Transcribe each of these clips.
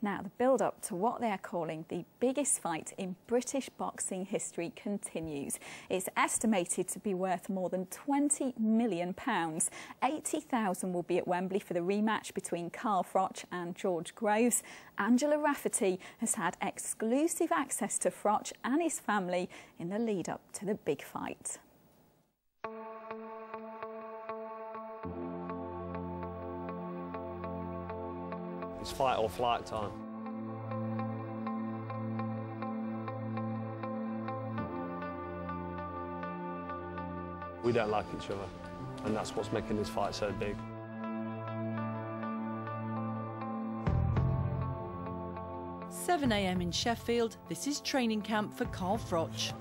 Now, the build up to what they are calling the biggest fight in British boxing history continues. It's estimated to be worth more than £20 million. 80,000 will be at Wembley for the rematch between Carl Froch and George Groves. Angela Rafferty has had exclusive access to Froch and his family in the lead up to the big fight. It's fight or flight time. We don't like each other, and that's what's making this fight so big. Seven a.m. in Sheffield, this is training camp for Carl Froch.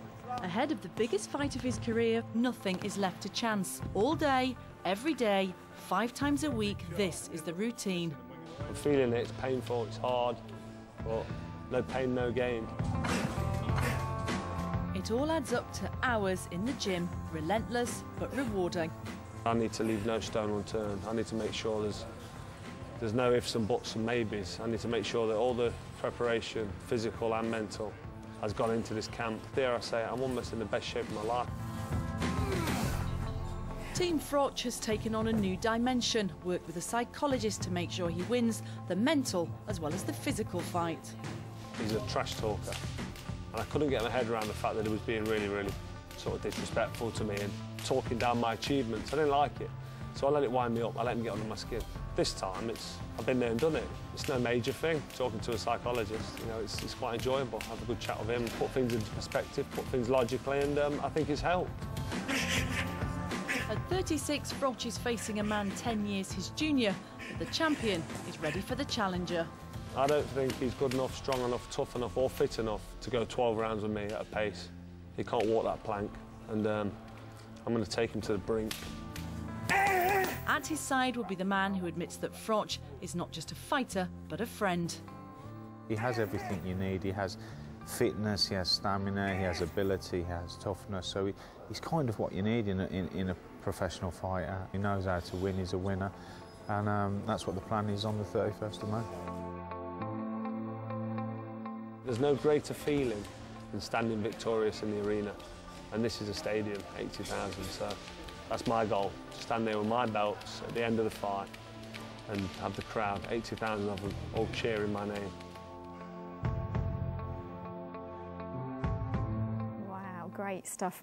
Ahead of the biggest fight of his career, nothing is left to chance. All day, every day, five times a week, this is the routine. I'm feeling it, it's painful, it's hard, but no pain, no gain. It all adds up to hours in the gym, relentless but rewarding. I need to leave no stone unturned. I need to make sure there's, there's no ifs and buts and maybes. I need to make sure that all the preparation, physical and mental, has gone into this camp. Dare I say, I'm almost in the best shape of my life. Team Froch has taken on a new dimension, worked with a psychologist to make sure he wins the mental as well as the physical fight. He's a trash talker. And I couldn't get my head around the fact that he was being really, really sort of disrespectful to me and talking down my achievements. I didn't like it. So I let it wind me up, I let him get under my skin. This time, it's I've been there and done it. It's no major thing, talking to a psychologist. You know, it's, it's quite enjoyable. Have a good chat with him, put things into perspective, put things logically, and um, I think it's helped. At 36, Froch is facing a man 10 years his junior, but the champion is ready for the challenger. I don't think he's good enough, strong enough, tough enough or fit enough to go 12 rounds with me at a pace. He can't walk that plank and um, I'm going to take him to the brink. At his side will be the man who admits that Froch is not just a fighter, but a friend. He has everything you need. He has fitness, he has stamina, he has ability, he has toughness. So he, he's kind of what you need in a, in, in a professional fighter. He knows how to win, he's a winner. And um, that's what the plan is on the 31st of May. There's no greater feeling than standing victorious in the arena. And this is a stadium, 80,000, so that's my goal. To stand there with my belts at the end of the fight and have the crowd, 80,000 of them, all cheering my name. Great stuff.